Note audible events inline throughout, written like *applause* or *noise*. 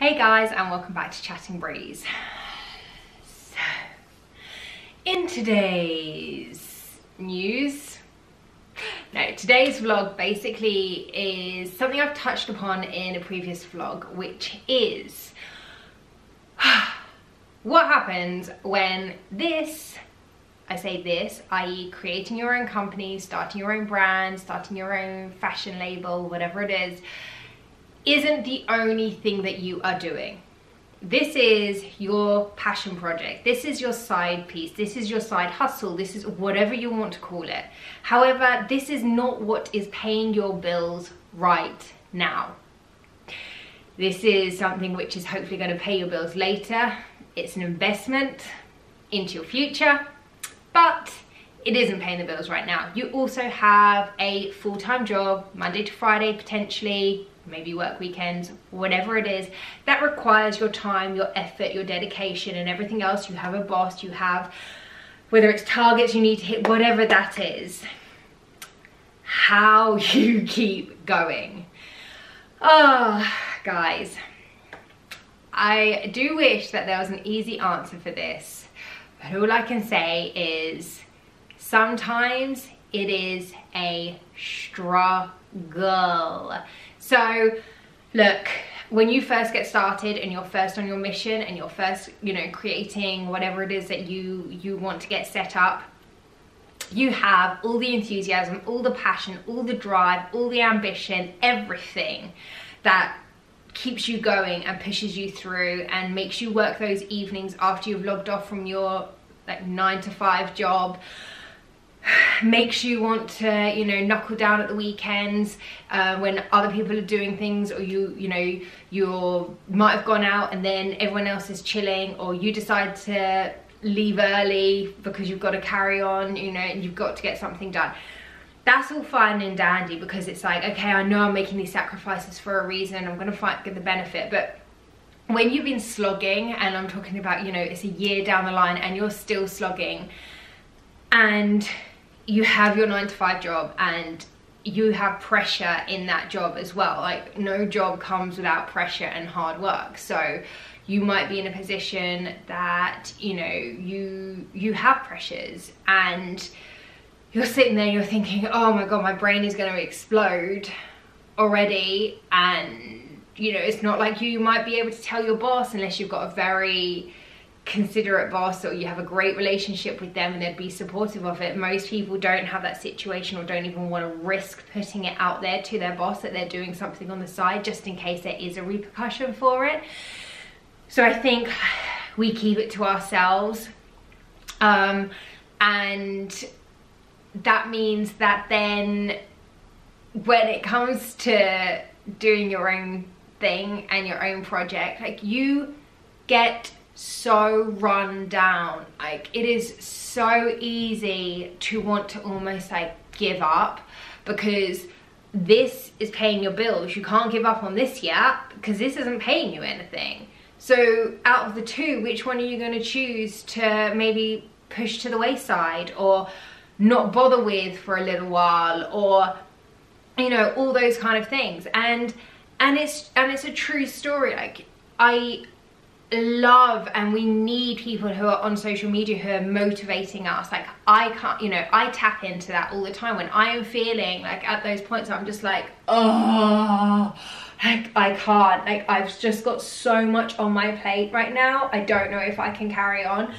Hey guys and welcome back to Chatting Breeze. So, in today's news, no, today's vlog basically is something I've touched upon in a previous vlog, which is *sighs* what happens when this, I say this, i.e. creating your own company, starting your own brand, starting your own fashion label, whatever it is, isn't the only thing that you are doing. This is your passion project. This is your side piece. This is your side hustle. This is whatever you want to call it. However, this is not what is paying your bills right now. This is something which is hopefully going to pay your bills later. It's an investment into your future, but it isn't paying the bills right now. You also have a full-time job, Monday to Friday potentially, maybe work weekends, whatever it is, that requires your time, your effort, your dedication and everything else. You have a boss, you have, whether it's targets you need to hit, whatever that is, how *laughs* you keep going. Oh, guys, I do wish that there was an easy answer for this, but all I can say is sometimes it is a struggle. So look, when you first get started and you're first on your mission and you're first, you know, creating whatever it is that you, you want to get set up, you have all the enthusiasm, all the passion, all the drive, all the ambition, everything that keeps you going and pushes you through and makes you work those evenings after you've logged off from your like nine to five job makes you want to you know knuckle down at the weekends uh, when other people are doing things or you you know you might have gone out and then everyone else is chilling or you decide to leave early because you've got to carry on you know and you've got to get something done. That's all fine and dandy because it's like okay I know I'm making these sacrifices for a reason I'm gonna find get the benefit but when you've been slogging and I'm talking about you know it's a year down the line and you're still slogging and you have your nine to five job and you have pressure in that job as well. Like no job comes without pressure and hard work. So you might be in a position that you know you you have pressures and you're sitting there you're thinking oh my god my brain is going to explode already. And you know it's not like you might be able to tell your boss unless you've got a very considerate boss or you have a great relationship with them and they'd be supportive of it. Most people don't have that situation or don't even want to risk putting it out there to their boss that they're doing something on the side just in case there is a repercussion for it. So I think we keep it to ourselves. Um, and that means that then when it comes to doing your own thing and your own project, like you get so run down. Like it is so easy to want to almost like give up because this is paying your bills. You can't give up on this yet because this isn't paying you anything. So out of the two which one are you going to choose to maybe push to the wayside or not bother with for a little while or you know all those kind of things? And and it's and it's a true story. Like i love and we need people who are on social media who are motivating us. Like i can't you know i tap into that all the time when i am feeling like at those points i'm just like oh like i can't like i've just got so much on my plate right now i don't know if i can carry on.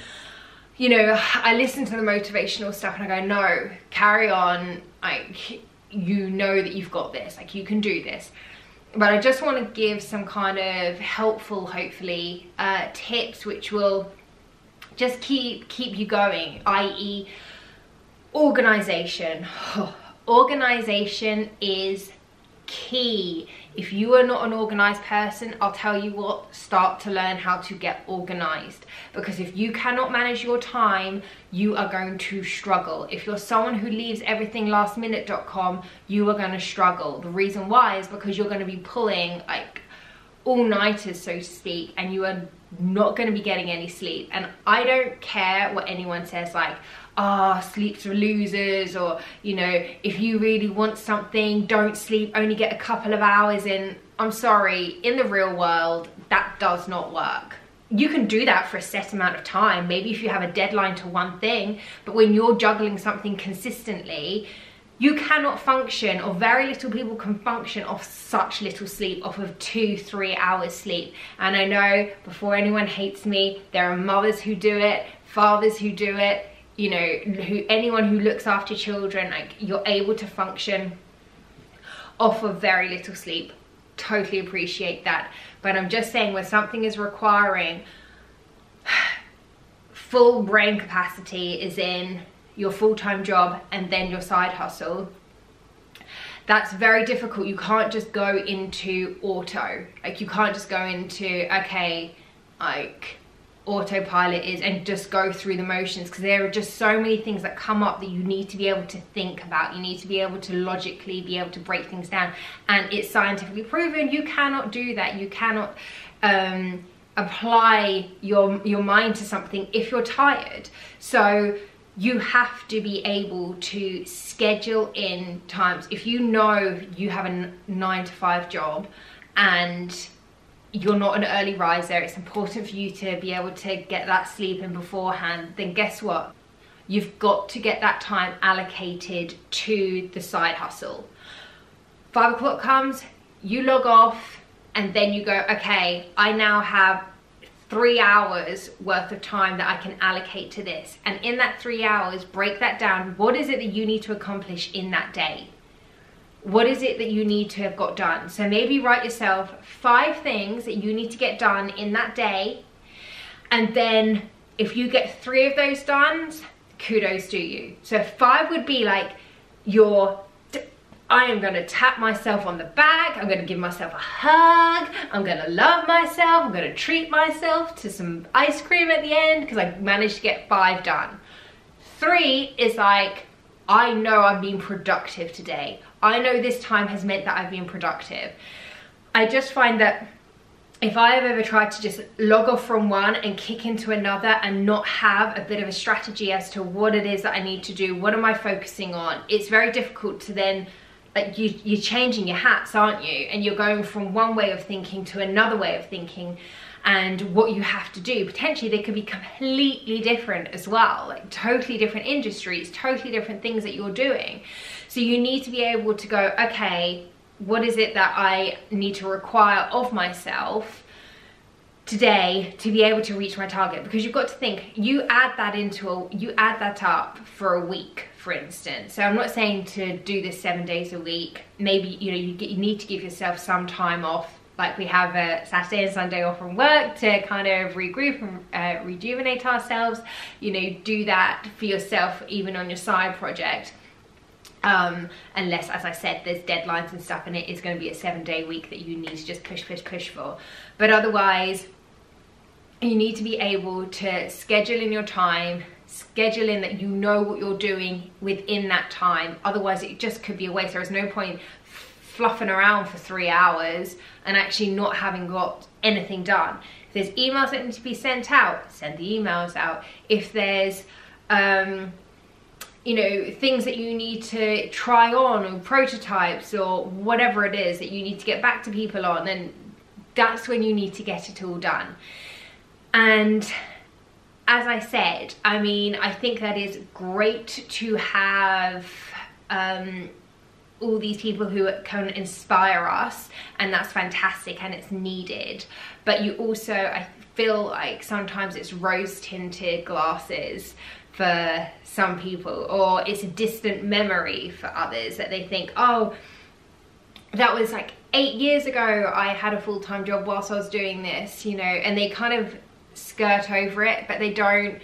You know i listen to the motivational stuff and i go no carry on like you know that you've got this like you can do this but I just want to give some kind of helpful, hopefully, uh, tips which will just keep keep you going, i.e. organization. *sighs* organization is key. If you are not an organized person, I'll tell you what, start to learn how to get organized. Because if you cannot manage your time, you are going to struggle. If you're someone who leaves everything lastminute.com, you are going to struggle. The reason why is because you're going to be pulling like all-nighters, so to speak, and you are not going to be getting any sleep. And I don't care what anyone says, like, ah, oh, sleep's for losers, or, you know, if you really want something, don't sleep, only get a couple of hours in. I'm sorry, in the real world, that does not work. You can do that for a set amount of time, maybe if you have a deadline to one thing, but when you're juggling something consistently, you cannot function or very little people can function off such little sleep off of two three hours sleep and i know before anyone hates me there are mothers who do it fathers who do it you know who anyone who looks after children like you're able to function off of very little sleep. Totally appreciate that. But i'm just saying when something is requiring *sighs* full brain capacity is in your full-time job and then your side hustle that's very difficult. You can't just go into auto. Like you can't just go into okay like autopilot is and just go through the motions because there are just so many things that come up that you need to be able to think about. You need to be able to logically be able to break things down. And it's scientifically proven you cannot do that. You cannot um, apply your your mind to something if you're tired. So you have to be able to schedule in times. If you know you have a nine to five job and you're not an early riser, it's important for you to be able to get that sleep in beforehand, then guess what? You've got to get that time allocated to the side hustle. Five o'clock comes, you log off, and then you go, okay, I now have three hours worth of time that I can allocate to this. And in that three hours, break that down. What is it that you need to accomplish in that day? What is it that you need to have got done? So maybe write yourself five things that you need to get done in that day. And then if you get three of those done, kudos to you. So five would be like your I am gonna tap myself on the back, I'm gonna give myself a hug, I'm gonna love myself, I'm gonna treat myself to some ice cream at the end because I managed to get five done. Three is like, I know I've been productive today. I know this time has meant that I've been productive. I just find that if I have ever tried to just log off from one and kick into another and not have a bit of a strategy as to what it is that I need to do, what am I focusing on, it's very difficult to then like you, you're changing your hats, aren't you? And you're going from one way of thinking to another way of thinking and what you have to do. Potentially they could be completely different as well, like totally different industries, totally different things that you're doing. So you need to be able to go, okay, what is it that I need to require of myself today to be able to reach my target? Because you've got to think, you add that into a, you add that up for a week for instance. So I'm not saying to do this seven days a week. Maybe, you know, you, get, you need to give yourself some time off like we have a Saturday and Sunday off from work to kind of regroup and uh, rejuvenate ourselves. You know, do that for yourself even on your side project. Um, unless, as I said, there's deadlines and stuff and it is going to be a seven day week that you need to just push, push, push for. But otherwise, you need to be able to schedule in your time, schedule in that you know what you're doing within that time. Otherwise, it just could be a waste. There is no point fluffing around for three hours and actually not having got anything done. If there's emails that need to be sent out, send the emails out. If there's, um, you know, things that you need to try on or prototypes or whatever it is that you need to get back to people on, then that's when you need to get it all done. And as I said, I mean, I think that is great to have um, all these people who can inspire us and that's fantastic and it's needed. But you also, I feel like sometimes it's rose tinted glasses for some people or it's a distant memory for others that they think, oh, that was like eight years ago I had a full-time job whilst I was doing this, you know, and they kind of skirt over it but they don't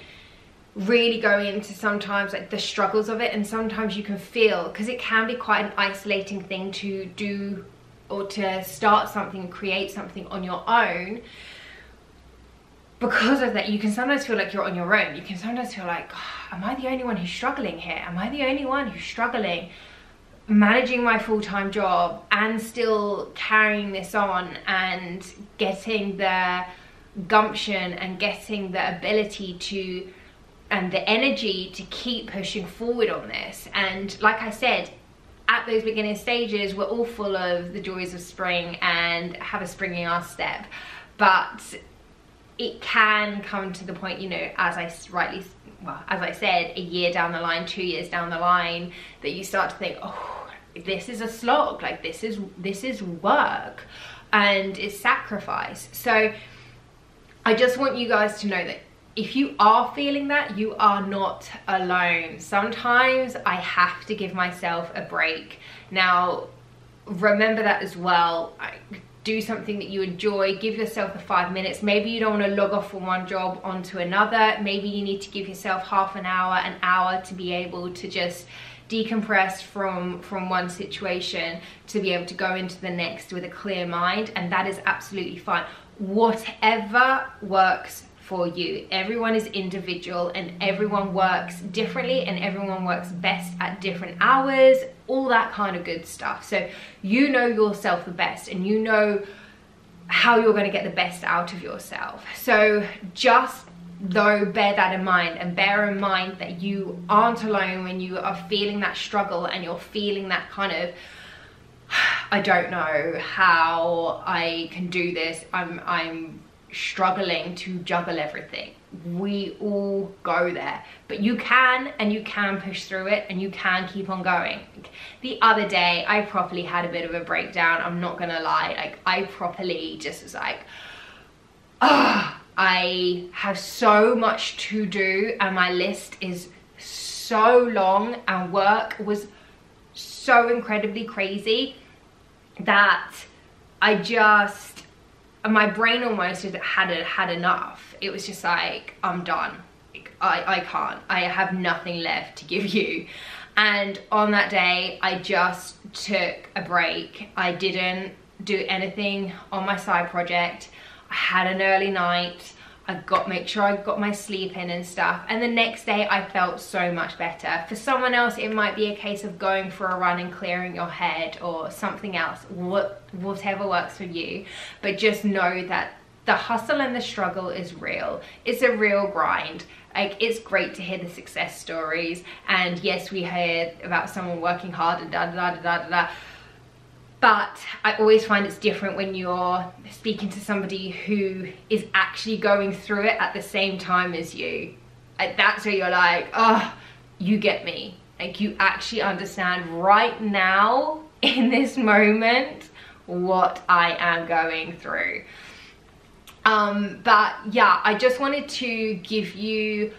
really go into sometimes like the struggles of it and sometimes you can feel because it can be quite an isolating thing to do or to start something create something on your own because of that you can sometimes feel like you're on your own. You can sometimes feel like oh, am I the only one who's struggling here? Am I the only one who's struggling managing my full-time job and still carrying this on and getting the gumption and getting the ability to and the energy to keep pushing forward on this? And like i said at those beginning stages we're all full of the joys of spring and have a spring in our step. But it can come to the point you know as i rightly well as i said a year down the line two years down the line that you start to think oh this is a slog like this is this is work and it's sacrifice so i just want you guys to know that if you are feeling that, you are not alone. Sometimes I have to give myself a break. Now, remember that as well. Do something that you enjoy, give yourself the five minutes. Maybe you don't want to log off from one job onto another. Maybe you need to give yourself half an hour, an hour to be able to just decompress from from one situation to be able to go into the next with a clear mind and that is absolutely fine whatever works for you. Everyone is individual and everyone works differently and everyone works best at different hours, all that kind of good stuff. So you know yourself the best and you know how you're going to get the best out of yourself. So just though bear that in mind and bear in mind that you aren't alone when you are feeling that struggle and you're feeling that kind of *sighs* I don't know how I can do this. I'm I'm struggling to juggle everything. We all go there, but you can and you can push through it and you can keep on going. The other day, I properly had a bit of a breakdown. I'm not gonna lie. Like, I properly just was like, ah, I have so much to do and my list is so long and work was so incredibly crazy that I just my brain almost had had enough. It was just like, I'm done. I, I can't. I have nothing left to give you. And on that day, I just took a break. I didn't do anything on my side project. I had an early night. I got make sure I got my sleep in and stuff and the next day I felt so much better. For someone else it might be a case of going for a run and clearing your head or something else, what, whatever works for you. But just know that the hustle and the struggle is real. It's a real grind. Like it's great to hear the success stories and yes we heard about someone working hard and da da da da da da but I always find it's different when you're speaking to somebody who is actually going through it at the same time as you. That's where you're like, oh, you get me. Like you actually understand right now *laughs* in this moment what I am going through. Um, but yeah, I just wanted to give you,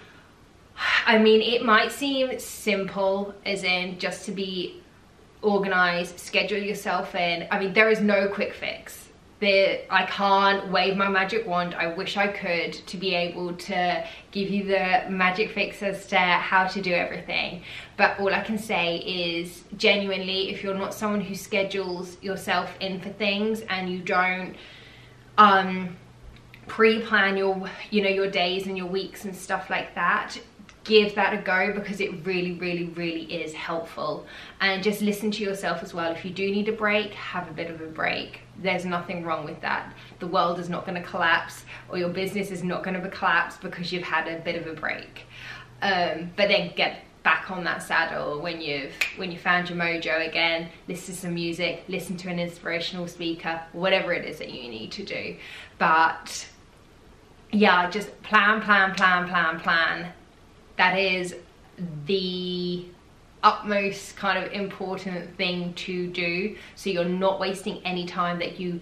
I mean, it might seem simple as in just to be organize, schedule yourself in. I mean, there is no quick fix. There, I can't wave my magic wand. I wish I could to be able to give you the magic fix as to how to do everything. But all I can say is genuinely, if you're not someone who schedules yourself in for things and you don't um, pre-plan your, you know, your days and your weeks and stuff like that, give that a go because it really really really is helpful. And just listen to yourself as well. If you do need a break have a bit of a break. There's nothing wrong with that. The world is not going to collapse or your business is not going to collapse because you've had a bit of a break. Um, but then get back on that saddle when you've when you found your mojo again. Listen to some music listen to an inspirational speaker whatever it is that you need to do. But yeah just plan plan plan plan plan that is the utmost kind of important thing to do. So you're not wasting any time that you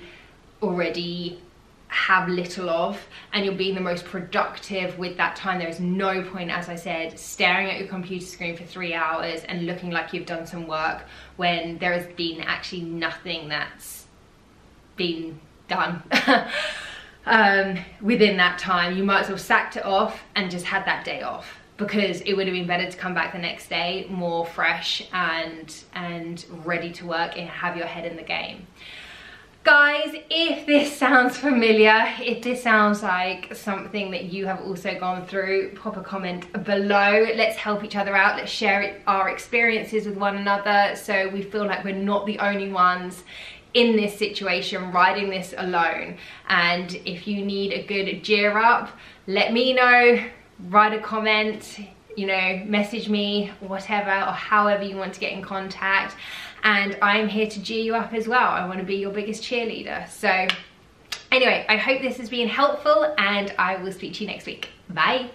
already have little of and you're being the most productive with that time. There is no point as i said staring at your computer screen for three hours and looking like you've done some work when there has been actually nothing that's been done. *laughs* Um, within that time you might as well sacked it off and just had that day off because it would have been better to come back the next day more fresh and and ready to work and have your head in the game. Guys if this sounds familiar if this sounds like something that you have also gone through pop a comment below. Let's help each other out. Let's share our experiences with one another. So we feel like we're not the only ones in this situation riding this alone. And if you need a good gear up let me know write a comment, you know, message me, whatever, or however you want to get in contact. And I'm here to cheer you up as well. I want to be your biggest cheerleader. So anyway, I hope this has been helpful and I will speak to you next week. Bye.